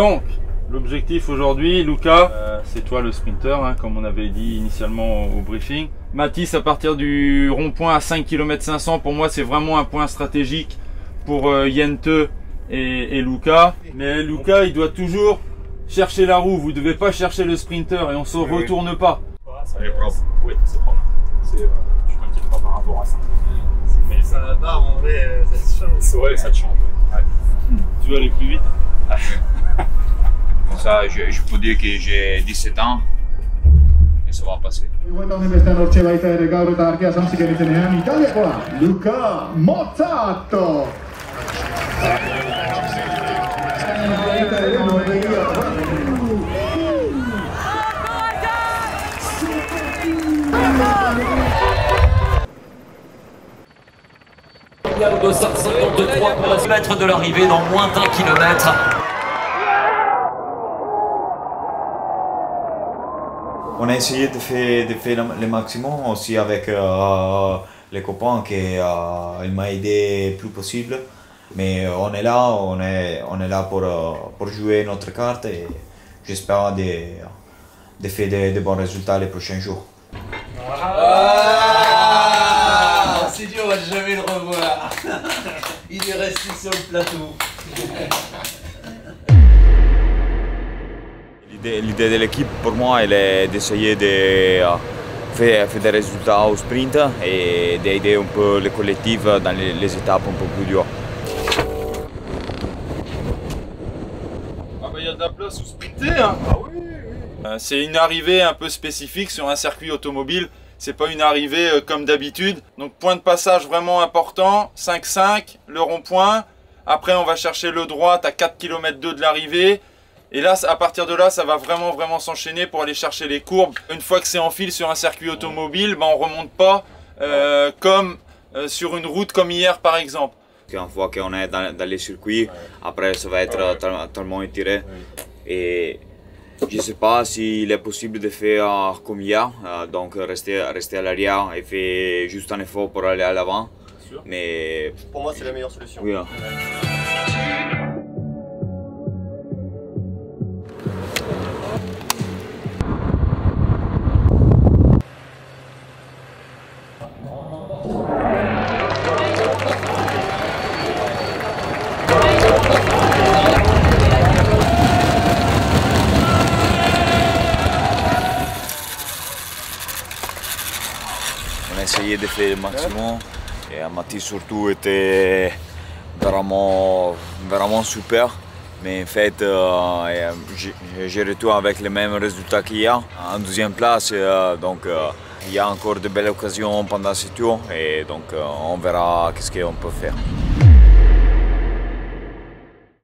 Donc, l'objectif aujourd'hui, Luca, euh, c'est toi le sprinter, hein, comme on avait dit initialement au, briefing. Mathis, à partir du rond-point à 5 km 500, pour moi, c'est vraiment un point stratégique pour euh, Yente et, et Luca. Mais Luca, il doit toujours chercher la roue. Vous ne devez pas chercher le sprinter et on se retourne pas. Ça est propre. Oui, c'est propre. C'est, euh, je m'inquiète pas par rapport à ça. Mais ça va en vrai, euh, ça change. Ouais, ça te change. Ouais. Tu veux aller plus vite? Ça, je, je peux dire que j'ai 17 ans et ça va passer. Luca Mozzato. de 553 pour la mètre de l'arrivée dans moins d'un kilomètre. On a essayé de faire, de faire le maximum aussi avec euh, les copains qui euh, m'a aidé le plus possible. Mais on est là, on est, on est là pour, euh, pour jouer notre carte et j'espère de, de faire de, de bons résultats les prochains jours. Ah, c'est dur, on va jamais le revoir. Il est resté sur le plateau. L'idée de l'équipe pour moi elle est d'essayer de euh, faire, faire des résultats au sprint et d'aider un peu le collectif dans les, les étapes un peu plus dures. Ah bah il y a de la place où sprinter hein. Euh, C'est une arrivée un peu spécifique sur un circuit automobile. C'est pas une arrivée euh, comme d'habitude. Donc point de passage vraiment important. 5-5, le rond-point. Après on va chercher le droit à 4 km 2 de l'arrivée. Et là, à partir de là, ça va vraiment vraiment s'enchaîner pour aller chercher les courbes. Une fois que c'est en fil sur un circuit automobile, ben, on remonte pas euh, comme euh, sur une route comme hier par exemple. Une fois qu'on est dans, dans les circuits, après ça va être tel- tellement étiré. Et je ne sais pas s'il est possible de faire comme hier, euh, donc rester, rester à l'arrière et faire juste un effort pour aller à l'avant. Mais Pour moi, c'est la meilleure solution. oui, on a essayé de faire le maximum. Et Mathis surtout était vraiment, vraiment super. Mais en fait, euh, j'ai- j'ai retourné avec les mêmes résultats qu'hier. En deuxième place, euh, donc euh, il y a encore de belles occasions pendant ce tour. Et donc euh, on verra qu'est-ce qu'on peut faire.